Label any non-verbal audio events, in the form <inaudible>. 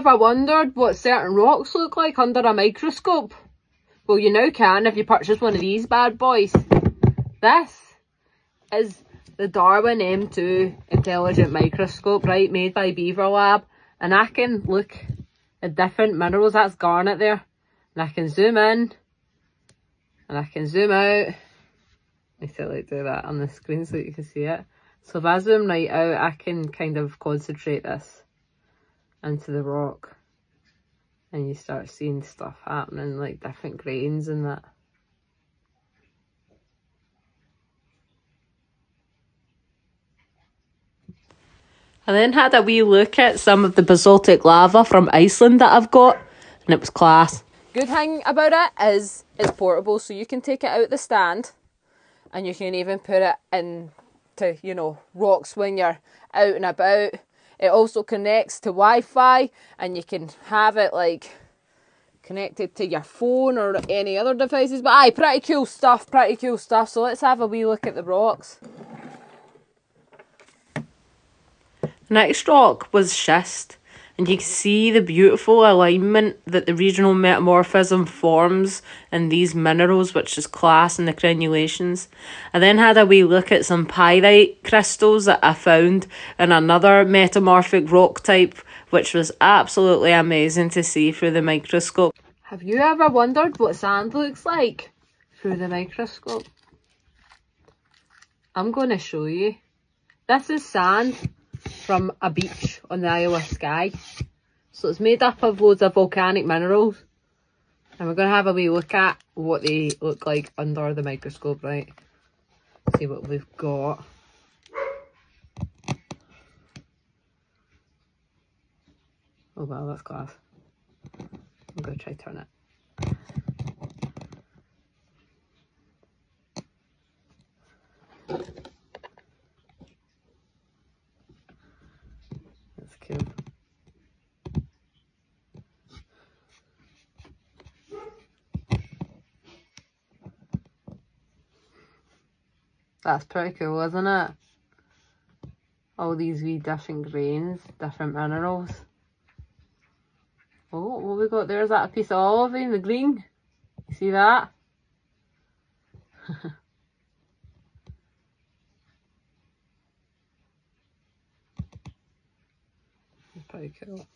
ever wondered what certain rocks look like under a microscope? Well, you now can if you purchase one of these bad boys. This is the Darwin M2 Intelligent Microscope, right, made by Beaver Lab. And I can look at different minerals. That's garnet there. And I can zoom in. And I can zoom out. I still like do that on the screen so you can see it. So if I zoom right out, I can kind of concentrate this into the rock. And you start seeing stuff happening, like different grains and that. I then had a wee look at some of the basaltic lava from Iceland that I've got, and it was class. Good thing about it is it's portable, so you can take it out the stand, and you can even put it in to, you know, rocks when you're out and about. It also connects to Wi-Fi, and you can have it like connected to your phone or any other devices. But aye, pretty cool stuff, pretty cool stuff. So let's have a wee look at the rocks. Next rock was schist, and you can see the beautiful alignment that the regional metamorphism forms in these minerals, which is class in the crenulations. I then had a wee look at some pyrite crystals that I found in another metamorphic rock type, which was absolutely amazing to see through the microscope. Have you ever wondered what sand looks like through the microscope? I'm going to show you. This is sand from a beach on the Isle of Skye. So it's made up of loads of volcanic minerals. And we're going to have a wee look at what they look like under the microscope, right? See what we've got. Oh wow, that's glass. I'm going to try turn it. That's pretty cool, isn't it? All these wee different grains, different minerals. Oh, what we got there? Is that a piece of olivine the green? You see that? <laughs> pretty cool.